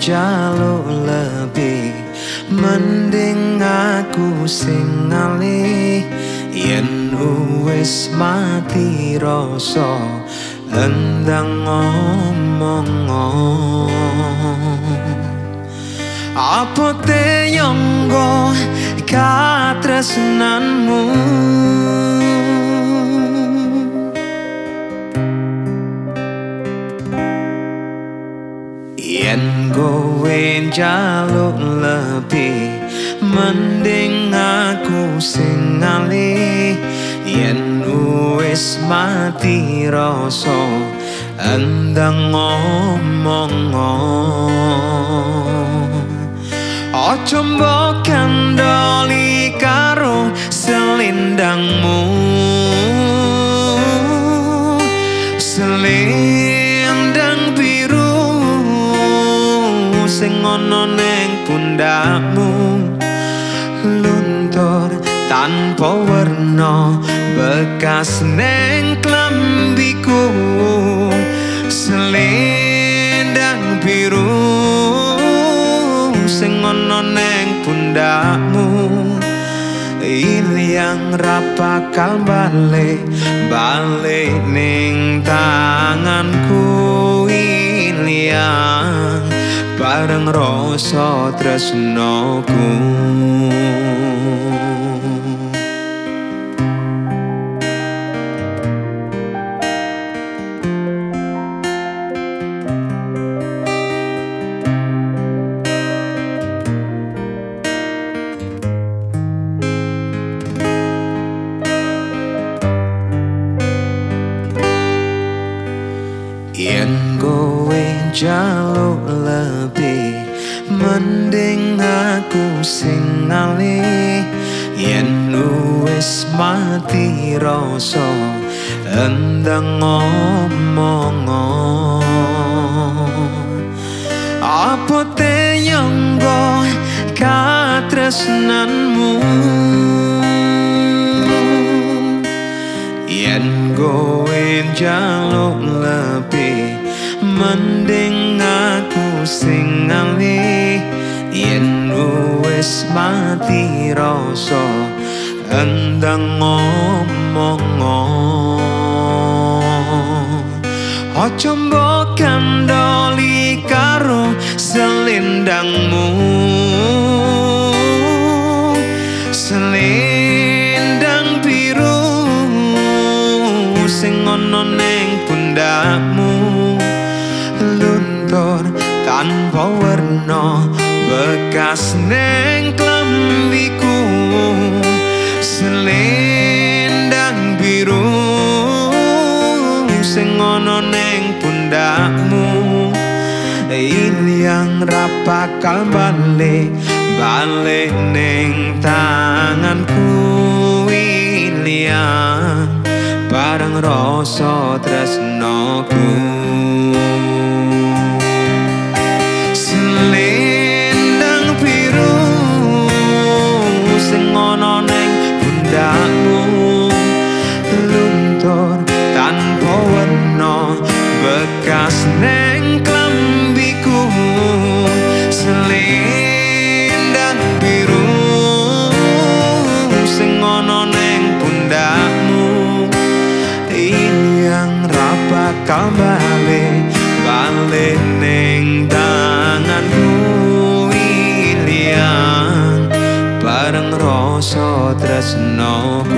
jaluk lebih mending aku sing ngalih. Yen wis mati rasa endang ngomong apa te yonggo katresnanmu kowe jaluk lebih. Mending aku sing ngalih yen wis mati rasa endang ngomong Ojo mbok kandoli karo selindangmu. Selindang sing ana ning pundakmu. Luntur tanpa warna bekas neng klambiku. Selendang biru sing ana ning pundakmu. Yang rapakal balik balik ning tanganku yang bareng rasa tresnoku kowe jaluk lebih. Mending aku sing ngalih. Yen wis mati rasa endang ngomong apa te yonggo katresnanmu. Yen kowe jaluk lebih mending aku sing ngalih. Yen wis mati rasa endang ngomong Ojo mbok kandoli karo selindangmu. Selindang tanpa warna bekas neng klambiku. Selendang biru sing ana ning pundakmu. Yang rapakal balik balik ning tanganku. Yang bareng rasa tresnoku sing ana yes and no.